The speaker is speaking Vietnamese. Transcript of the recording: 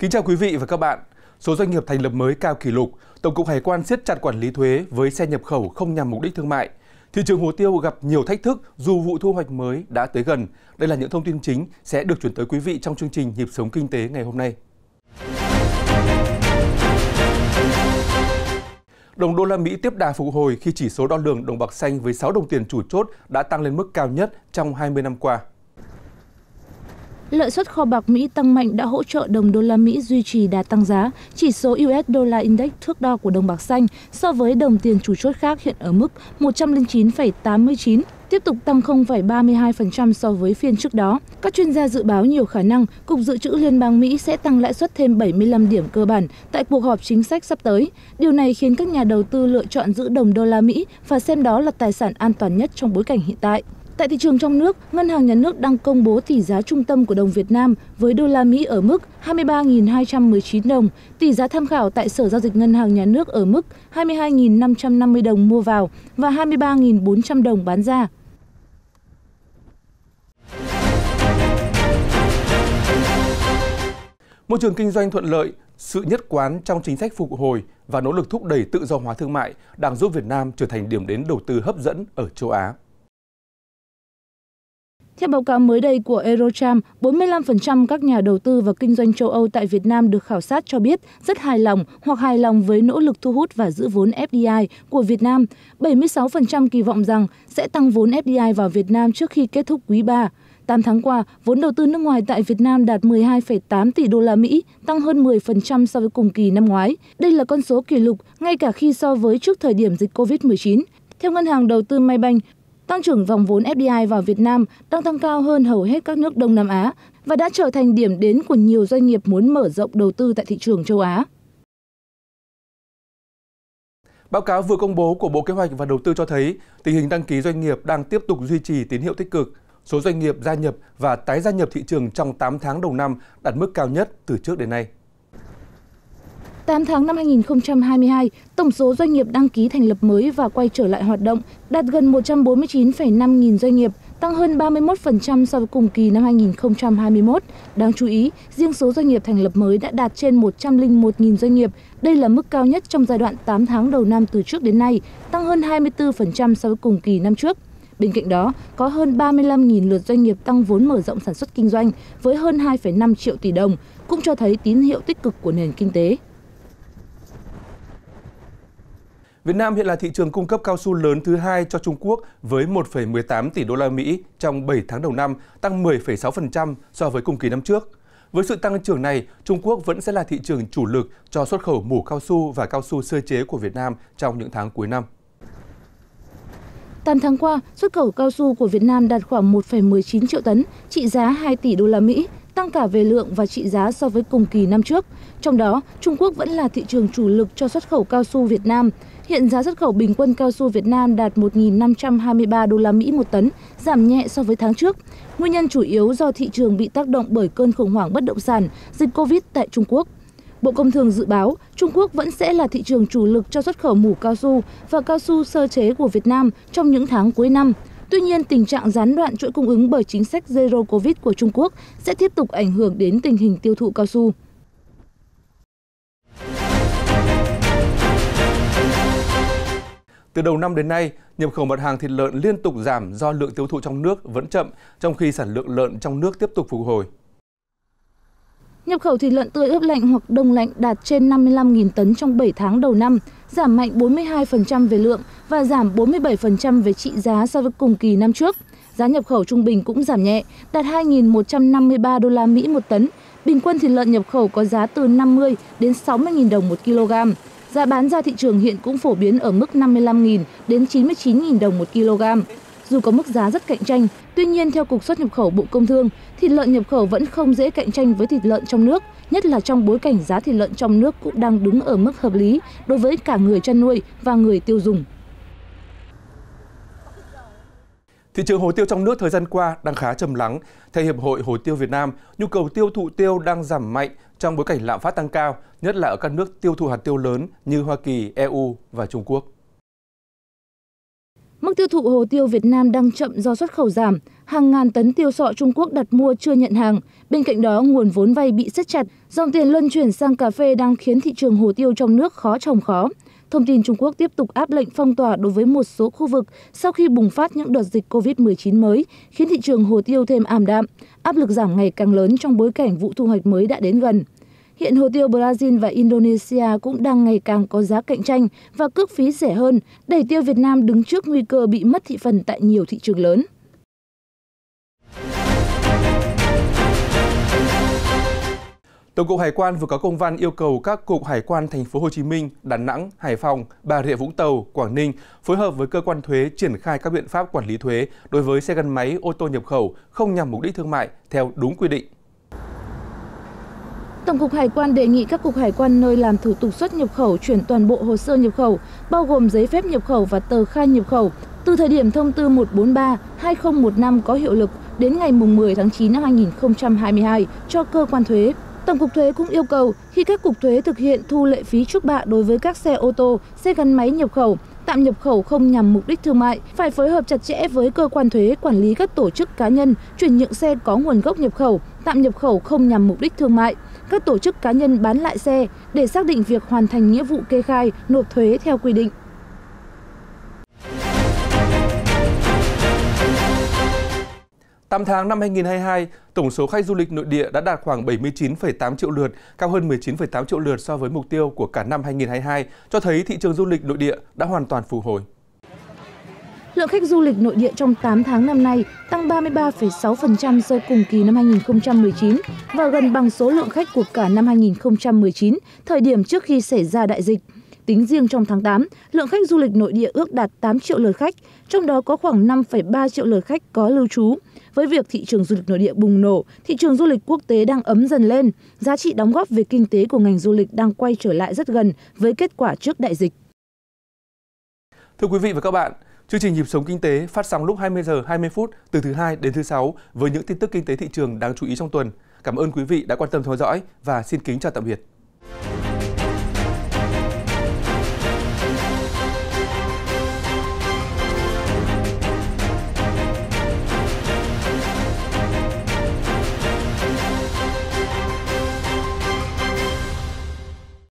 Kính chào quý vị và các bạn. Số doanh nghiệp thành lập mới cao kỷ lục, Tổng cục Hải quan siết chặt quản lý thuế với xe nhập khẩu không nhằm mục đích thương mại. Thị trường hồ tiêu gặp nhiều thách thức dù vụ thu hoạch mới đã tới gần. Đây là những thông tin chính sẽ được chuyển tới quý vị trong chương trình Nhịp sống kinh tế ngày hôm nay. Đồng đô la Mỹ tiếp đà phục hồi khi chỉ số đo lường đồng bạc xanh với 6 đồng tiền chủ chốt đã tăng lên mức cao nhất trong 20 năm qua. Lợi suất kho bạc Mỹ tăng mạnh đã hỗ trợ đồng đô la Mỹ duy trì đà tăng giá. Chỉ số US Dollar Index thước đo của đồng bạc xanh so với đồng tiền chủ chốt khác hiện ở mức 109,89 tiếp tục tăng 0,32% so với phiên trước đó. Các chuyên gia dự báo nhiều khả năng Cục Dự trữ Liên bang Mỹ sẽ tăng lãi suất thêm 75 điểm cơ bản tại cuộc họp chính sách sắp tới. Điều này khiến các nhà đầu tư lựa chọn giữ đồng đô la Mỹ và xem đó là tài sản an toàn nhất trong bối cảnh hiện tại. Tại thị trường trong nước, Ngân hàng Nhà nước đang công bố tỷ giá trung tâm của đồng Việt Nam với đô la Mỹ ở mức 23.219 đồng, tỷ giá tham khảo tại Sở Giao dịch Ngân hàng Nhà nước ở mức 22.550 đồng mua vào và 23.400 đồng bán ra. Môi trường kinh doanh thuận lợi, sự nhất quán trong chính sách phục hồi và nỗ lực thúc đẩy tự do hóa thương mại đang giúp Việt Nam trở thành điểm đến đầu tư hấp dẫn ở châu Á. Theo báo cáo mới đây của Eurocharm, 45% các nhà đầu tư và kinh doanh châu Âu tại Việt Nam được khảo sát cho biết rất hài lòng hoặc hài lòng với nỗ lực thu hút và giữ vốn FDI của Việt Nam. 76% kỳ vọng rằng sẽ tăng vốn FDI vào Việt Nam trước khi kết thúc quý 3. 8 tháng qua, vốn đầu tư nước ngoài tại Việt Nam đạt 12,8 tỷ đô la Mỹ, tăng hơn 10% so với cùng kỳ năm ngoái. Đây là con số kỷ lục ngay cả khi so với trước thời điểm dịch COVID-19. Theo Ngân hàng Đầu tư Maybank, tăng trưởng dòng vốn FDI vào Việt Nam đang tăng cao hơn hầu hết các nước Đông Nam Á và đã trở thành điểm đến của nhiều doanh nghiệp muốn mở rộng đầu tư tại thị trường châu Á. Báo cáo vừa công bố của Bộ Kế hoạch và Đầu tư cho thấy tình hình đăng ký doanh nghiệp đang tiếp tục duy trì tín hiệu tích cực. Số doanh nghiệp gia nhập và tái gia nhập thị trường trong 8 tháng đầu năm đạt mức cao nhất từ trước đến nay. 8 tháng năm 2022, tổng số doanh nghiệp đăng ký thành lập mới và quay trở lại hoạt động đạt gần 149,5 nghìn doanh nghiệp, tăng hơn 31% so với cùng kỳ năm 2021. Đáng chú ý, riêng số doanh nghiệp thành lập mới đã đạt trên 101.000 doanh nghiệp. Đây là mức cao nhất trong giai đoạn 8 tháng đầu năm từ trước đến nay, tăng hơn 24% so với cùng kỳ năm trước. Bên cạnh đó, có hơn 35.000 lượt doanh nghiệp tăng vốn mở rộng sản xuất kinh doanh với hơn 2,5 triệu tỷ đồng, cũng cho thấy tín hiệu tích cực của nền kinh tế. Việt Nam hiện là thị trường cung cấp cao su lớn thứ hai cho Trung Quốc với 1,18 tỷ đô la Mỹ trong 7 tháng đầu năm, tăng 10,6% so với cùng kỳ năm trước. Với sự tăng trưởng này, Trung Quốc vẫn sẽ là thị trường chủ lực cho xuất khẩu mủ cao su và cao su sơ chế của Việt Nam trong những tháng cuối năm. 8 tháng qua, xuất khẩu cao su của Việt Nam đạt khoảng 1,19 triệu tấn, trị giá 2 tỷ đô la Mỹ, tăng cả về lượng và trị giá so với cùng kỳ năm trước. Trong đó, Trung Quốc vẫn là thị trường chủ lực cho xuất khẩu cao su Việt Nam. Hiện giá xuất khẩu bình quân cao su Việt Nam đạt 1.523 đô la Mỹ một tấn, giảm nhẹ so với tháng trước. Nguyên nhân chủ yếu do thị trường bị tác động bởi cơn khủng hoảng bất động sản, dịch Covid tại Trung Quốc. Bộ Công Thương dự báo Trung Quốc vẫn sẽ là thị trường chủ lực cho xuất khẩu mủ cao su và cao su sơ chế của Việt Nam trong những tháng cuối năm. Tuy nhiên, tình trạng gián đoạn chuỗi cung ứng bởi chính sách Zero Covid của Trung Quốc sẽ tiếp tục ảnh hưởng đến tình hình tiêu thụ cao su. Từ đầu năm đến nay, nhập khẩu mặt hàng thịt lợn liên tục giảm do lượng tiêu thụ trong nước vẫn chậm, trong khi sản lượng lợn trong nước tiếp tục phục hồi. Nhập khẩu thịt lợn tươi ướp lạnh hoặc đông lạnh đạt trên 55.000 tấn trong 7 tháng đầu năm, giảm mạnh 42% về lượng và giảm 47% về trị giá so với cùng kỳ năm trước. Giá nhập khẩu trung bình cũng giảm nhẹ, đạt 2.153 đô la Mỹ một tấn. Bình quân thịt lợn nhập khẩu có giá từ 50 đến 60.000 đồng một kg. Giá bán ra thị trường hiện cũng phổ biến ở mức 55.000 đến 99.000 đồng một kg. Dù có mức giá rất cạnh tranh, tuy nhiên theo Cục xuất nhập khẩu Bộ Công Thương, thịt lợn nhập khẩu vẫn không dễ cạnh tranh với thịt lợn trong nước, nhất là trong bối cảnh giá thịt lợn trong nước cũng đang đứng ở mức hợp lý đối với cả người chăn nuôi và người tiêu dùng. Thị trường hồ tiêu trong nước thời gian qua đang khá trầm lắng. Theo Hiệp hội Hồ tiêu Việt Nam, nhu cầu tiêu thụ tiêu đang giảm mạnh trong bối cảnh lạm phát tăng cao, nhất là ở các nước tiêu thụ hạt tiêu lớn như Hoa Kỳ, EU và Trung Quốc. Mức tiêu thụ hồ tiêu Việt Nam đang chậm do xuất khẩu giảm, hàng ngàn tấn tiêu sọ Trung Quốc đặt mua chưa nhận hàng. Bên cạnh đó, nguồn vốn vay bị siết chặt, dòng tiền luân chuyển sang cà phê đang khiến thị trường hồ tiêu trong nước khó trồng khó. Thông tin Trung Quốc tiếp tục áp lệnh phong tỏa đối với một số khu vực sau khi bùng phát những đợt dịch COVID-19 mới, khiến thị trường hồ tiêu thêm ảm đạm, áp lực giảm ngày càng lớn trong bối cảnh vụ thu hoạch mới đã đến gần. Hiện hồ tiêu Brazil và Indonesia cũng đang ngày càng có giá cạnh tranh và cước phí rẻ hơn, đẩy tiêu Việt Nam đứng trước nguy cơ bị mất thị phần tại nhiều thị trường lớn. Tổng cục Hải quan vừa có công văn yêu cầu các cục hải quan thành phố Hồ Chí Minh, Đà Nẵng, Hải Phòng, Bà Rịa Vũng Tàu, Quảng Ninh phối hợp với cơ quan thuế triển khai các biện pháp quản lý thuế đối với xe gắn máy ô tô nhập khẩu không nhằm mục đích thương mại theo đúng quy định. Tổng cục Hải quan đề nghị các cục hải quan nơi làm thủ tục xuất nhập khẩu chuyển toàn bộ hồ sơ nhập khẩu, bao gồm giấy phép nhập khẩu và tờ khai nhập khẩu, từ thời điểm thông tư 143/2015 có hiệu lực đến ngày 10 tháng 9 năm 2022 cho cơ quan thuế. Tổng cục thuế cũng yêu cầu khi các cục thuế thực hiện thu lệ phí trước bạ đối với các xe ô tô, xe gắn máy nhập khẩu, tạm nhập khẩu không nhằm mục đích thương mại, phải phối hợp chặt chẽ với cơ quan thuế quản lý các tổ chức cá nhân chuyển nhượng xe có nguồn gốc nhập khẩu, tạm nhập khẩu không nhằm mục đích thương mại, các tổ chức cá nhân bán lại xe để xác định việc hoàn thành nghĩa vụ kê khai, nộp thuế theo quy định. Tám tháng năm 2022, tổng số khách du lịch nội địa đã đạt khoảng 79,8 triệu lượt, cao hơn 19,8 triệu lượt so với mục tiêu của cả năm 2022, cho thấy thị trường du lịch nội địa đã hoàn toàn phục hồi. Lượng khách du lịch nội địa trong 8 tháng năm nay tăng 33,6% so cùng kỳ năm 2019 và gần bằng số lượng khách của cả năm 2019, thời điểm trước khi xảy ra đại dịch. Tính riêng trong tháng 8, lượng khách du lịch nội địa ước đạt 8 triệu lượt khách, trong đó có khoảng 5,3 triệu lượt khách có lưu trú. Với việc thị trường du lịch nội địa bùng nổ, thị trường du lịch quốc tế đang ấm dần lên, giá trị đóng góp về kinh tế của ngành du lịch đang quay trở lại rất gần với kết quả trước đại dịch. Thưa quý vị và các bạn, chương trình Nhịp sống kinh tế phát sóng lúc 20 giờ 20 phút từ thứ hai đến thứ sáu với những tin tức kinh tế thị trường đáng chú ý trong tuần. Cảm ơn quý vị đã quan tâm theo dõi và xin kính chào tạm biệt.